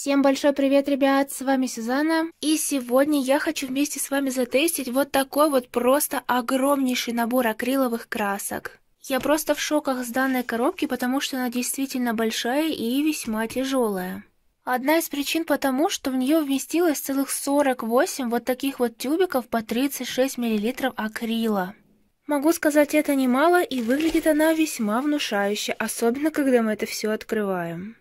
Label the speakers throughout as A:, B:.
A: Всем большой привет, ребят, с вами Сюзанна, и сегодня я хочу вместе с вами затестить вот такой вот просто огромнейший набор акриловых красок. Я просто в шоках с данной коробки, потому что она действительно большая и весьма тяжелая. Одна из причин потому, что в нее вместилось целых 48 вот таких вот тюбиков по 36 мл акрила. Могу сказать, это немало, и выглядит она весьма внушающе, особенно когда мы это все открываем.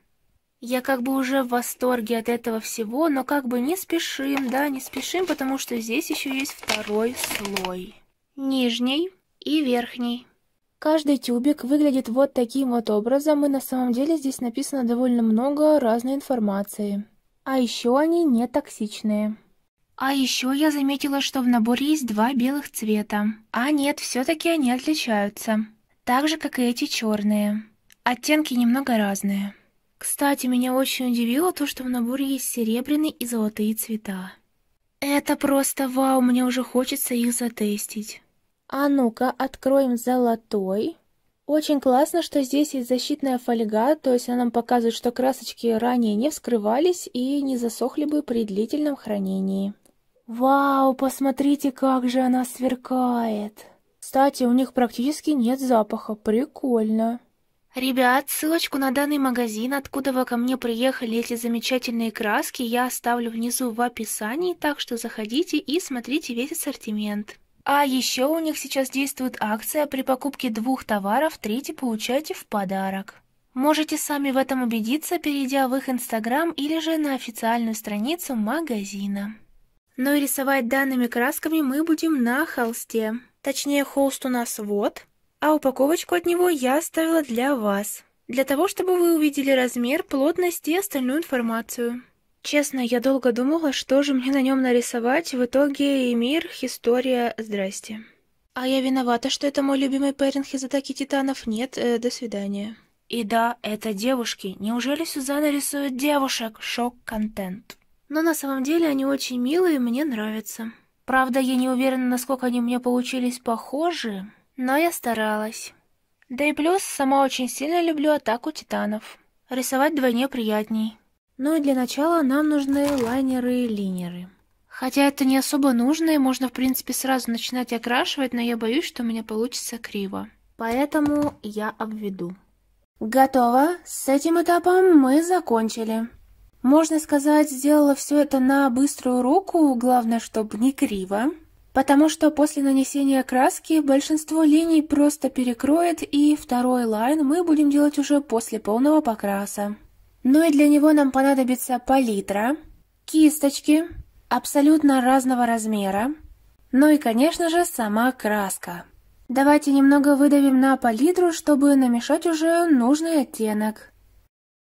A: Я как бы уже в восторге от этого всего, но как бы не спешим, да, не спешим, потому что здесь еще есть второй слой. Нижний и верхний. Каждый тюбик выглядит вот таким вот образом, и на самом деле здесь написано довольно много разной информации. А еще они не токсичные. А еще я заметила, что в наборе есть два белых цвета. А нет, все-таки они отличаются. Так же, как и эти черные. Оттенки немного разные. Кстати, меня очень удивило то, что в наборе есть серебряные и золотые цвета. Это просто вау, мне уже хочется их затестить. А ну-ка, откроем золотой. Очень классно, что здесь есть защитная фольга, то есть она нам показывает, что красочки ранее не вскрывались и не засохли бы при длительном хранении. Вау, посмотрите, как же она сверкает. Кстати, у них практически нет запаха, прикольно. Ребят, ссылочку на данный магазин, откуда вы ко мне приехали эти замечательные краски, я оставлю внизу в описании, так что заходите и смотрите весь ассортимент. А еще у них сейчас действует акция при покупке двух товаров, третий получайте в подарок. Можете сами в этом убедиться, перейдя в их инстаграм или же на официальную страницу магазина. Но и рисовать данными красками мы будем на холсте. Точнее, холст у нас вот, а упаковочку от него я оставила для вас. Для того, чтобы вы увидели размер, плотность и остальную информацию. Честно, я долго думала, что же мне на нем нарисовать, в итоге и мир, история, здрасте. А я виновата, что это мой любимый пэринг из атаки титанов. Нет, э, до свидания. И да, это девушки. Неужели Сюзанна рисует девушек? Шок-контент. Но на самом деле они очень милые, мне нравятся. Правда, я не уверена, насколько они мне получились похожи, но я старалась. Да и плюс, сама очень сильно люблю атаку титанов. Рисовать вдвойне приятней. Ну и для начала нам нужны лайнеры и линеры. Хотя это не особо нужно, и можно в принципе сразу начинать окрашивать, но я боюсь, что у меня получится криво. Поэтому я обведу. Готово. С этим этапом мы закончили. Можно сказать, сделала все это на быструю руку, главное, чтобы не криво. Потому что после нанесения краски большинство линий просто перекроет, и второй лайн мы будем делать уже после полного покраса. Ну и для него нам понадобится палитра, кисточки, абсолютно разного размера, ну и, конечно же, сама краска. Давайте немного выдавим на палитру, чтобы намешать уже нужный оттенок.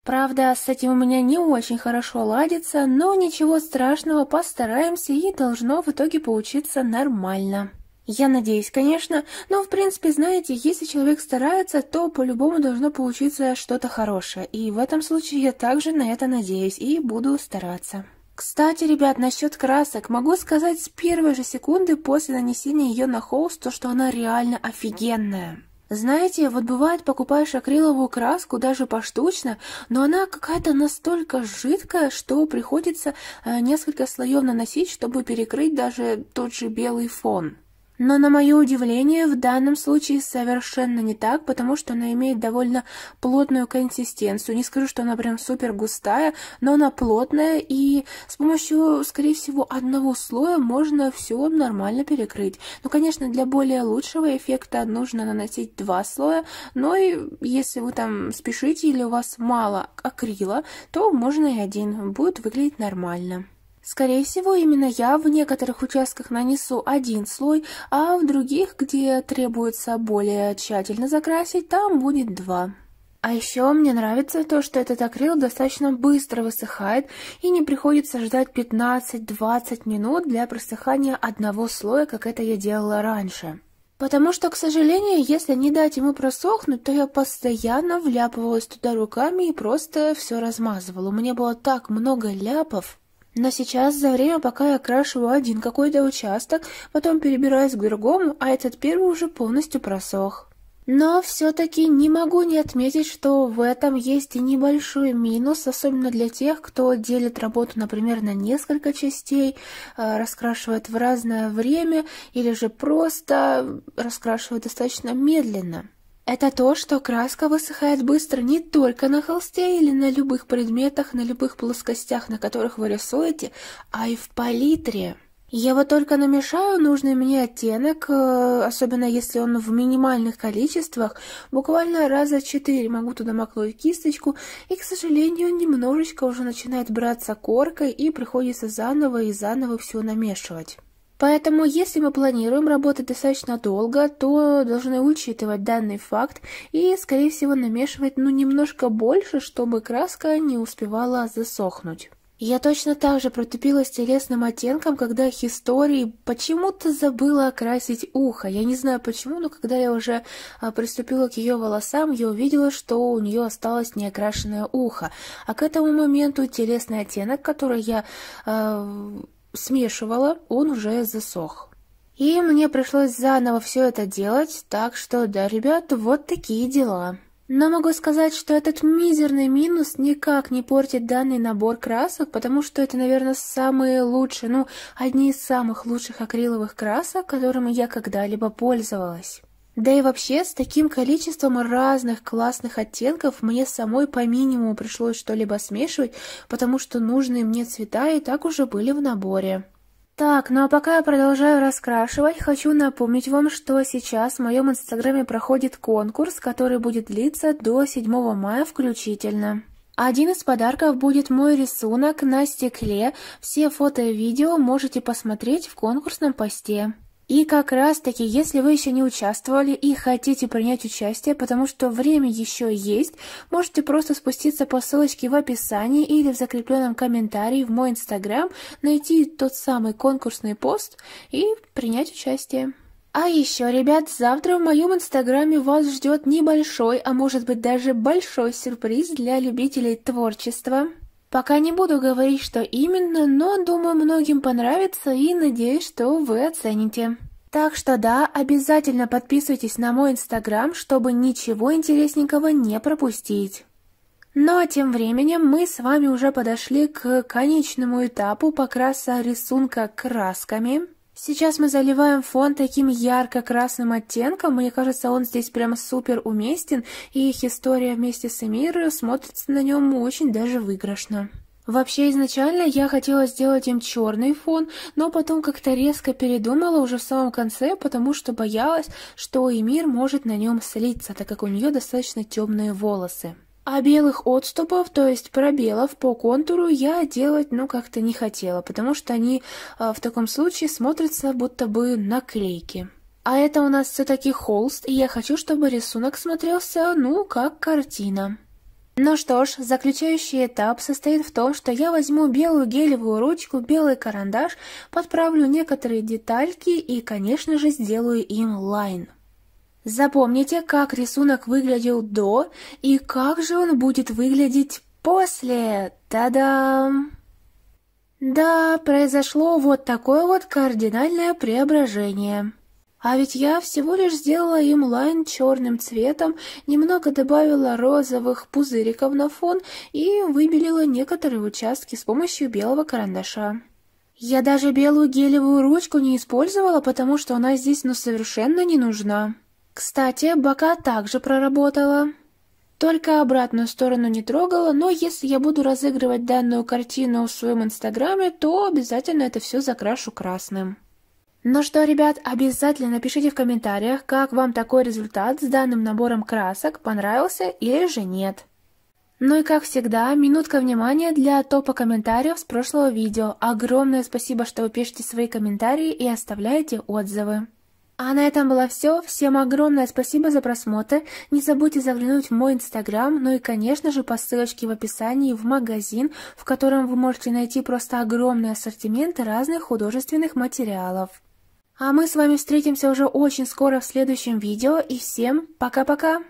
A: Правда, с этим у меня не очень хорошо ладится, но ничего страшного, постараемся и должно в итоге получиться нормально. Я надеюсь, конечно, но в принципе, знаете, если человек старается, то по-любому должно получиться что-то хорошее. И в этом случае я также на это надеюсь и буду стараться. Кстати, ребят, насчет красок, могу сказать с первой же секунды после нанесения ее на холст, то, что она реально офигенная. Знаете, вот бывает, покупаешь акриловую краску даже поштучно, но она какая-то настолько жидкая, что приходится э, несколько слоев наносить, чтобы перекрыть даже тот же белый фон. Но, на мое удивление, в данном случае совершенно не так, потому что она имеет довольно плотную консистенцию. Не скажу, что она прям супер густая, но она плотная, и с помощью, скорее всего, одного слоя можно все нормально перекрыть. Ну, конечно, для более лучшего эффекта нужно наносить два слоя, но и если вы там спешите или у вас мало акрила, то можно и один, будет выглядеть нормально. Скорее всего, именно я в некоторых участках нанесу один слой, а в других, где требуется более тщательно закрасить, там будет два. А еще мне нравится то, что этот акрил достаточно быстро высыхает и не приходится ждать 15-20 минут для просыхания одного слоя, как это я делала раньше. Потому что, к сожалению, если не дать ему просохнуть, то я постоянно вляпывалась туда руками и просто все размазывала. У меня было так много ляпов. Но сейчас, за время, пока я окрашиваю один какой-то участок, потом перебираюсь к другому, а этот первый уже полностью просох. Но все-таки не могу не отметить, что в этом есть и небольшой минус, особенно для тех, кто делит работу, например, на несколько частей, э, раскрашивает в разное время или же просто раскрашивает достаточно медленно. Это то, что краска высыхает быстро не только на холсте или на любых предметах, на любых плоскостях, на которых вы рисуете, а и в палитре. Я вот только намешаю нужный мне оттенок, э, особенно если он в минимальных количествах, буквально раза четыре могу туда макнуть кисточку, и, к сожалению, немножечко уже начинает браться коркой, и приходится заново и заново все намешивать. Поэтому, если мы планируем работать достаточно долго, то должны учитывать данный факт и, скорее всего, намешивать ну немножко больше, чтобы краска не успевала засохнуть. Я точно так же протупилась телесным оттенком, когда Хистори почему-то забыла окрасить ухо. Я не знаю почему, но когда я уже а, приступила к ее волосам, я увидела, что у нее осталось неокрашенное ухо. А к этому моменту телесный оттенок, который я а, смешивала, он уже засох. И мне пришлось заново все это делать, так что да, ребят, вот такие дела. Но могу сказать, что этот мизерный минус никак не портит данный набор красок, потому что это, наверное, самые лучшие, ну, одни из самых лучших акриловых красок, которыми я когда-либо пользовалась. Да и вообще, с таким количеством разных классных оттенков мне самой по минимуму пришлось что-либо смешивать, потому что нужные мне цвета и так уже были в наборе. Так, ну а пока я продолжаю раскрашивать, хочу напомнить вам, что сейчас в моем инстаграме проходит конкурс, который будет длиться до 7 мая включительно. Один из подарков будет мой рисунок на стекле. Все фото и видео можете посмотреть в конкурсном посте. И как раз таки, если вы еще не участвовали и хотите принять участие, потому что время еще есть, можете просто спуститься по ссылочке в описании или в закрепленном комментарии в мой инстаграм, найти тот самый конкурсный пост и принять участие. А еще, ребят, завтра в моем инстаграме вас ждет небольшой, а может быть даже большой сюрприз для любителей творчества. Пока не буду говорить, что именно, но думаю, многим понравится и надеюсь, что вы оцените. Так что да, обязательно подписывайтесь на мой инстаграм, чтобы ничего интересненького не пропустить. Ну а тем временем мы с вами уже подошли к конечному этапу покраса рисунка красками. Сейчас мы заливаем фон таким ярко-красным оттенком. Мне кажется, он здесь прям супер уместен, и их история вместе с Эмирой смотрится на нем очень даже выигрышно. Вообще, изначально я хотела сделать им черный фон, но потом как-то резко передумала уже в самом конце, потому что боялась, что Эмир может на нем слиться, так как у нее достаточно темные волосы. А белых отступов, то есть пробелов по контуру, я делать, ну, как-то не хотела, потому что они э, в таком случае смотрятся будто бы наклейки. А это у нас все-таки холст, и я хочу, чтобы рисунок смотрелся, ну, как картина. Ну что ж, заключающий этап состоит в том, что я возьму белую гелевую ручку, белый карандаш, подправлю некоторые детальки и, конечно же, сделаю им лайн. Запомните, как рисунок выглядел до и как же он будет выглядеть после. Та-дам! Да, произошло вот такое вот кардинальное преображение. А ведь я всего лишь сделала им лайн черным цветом, немного добавила розовых пузыриков на фон и выбелила некоторые участки с помощью белого карандаша. Я даже белую гелевую ручку не использовала, потому что она здесь ну совершенно не нужна. Кстати, бока также проработала. Только обратную сторону не трогала, но если я буду разыгрывать данную картину в своем инстаграме, то обязательно это все закрашу красным. Ну что, ребят, обязательно напишите в комментариях, как вам такой результат с данным набором красок, понравился или же нет. Ну и как всегда, минутка внимания для топа комментариев с прошлого видео. Огромное спасибо, что вы пишете свои комментарии и оставляете отзывы. А на этом было все. Всем огромное спасибо за просмотр. Не забудьте заглянуть в мой инстаграм, ну и, конечно же, по ссылочке в описании в магазин, в котором вы можете найти просто огромный ассортимент разных художественных материалов. А мы с вами встретимся уже очень скоро в следующем видео, и всем пока-пока!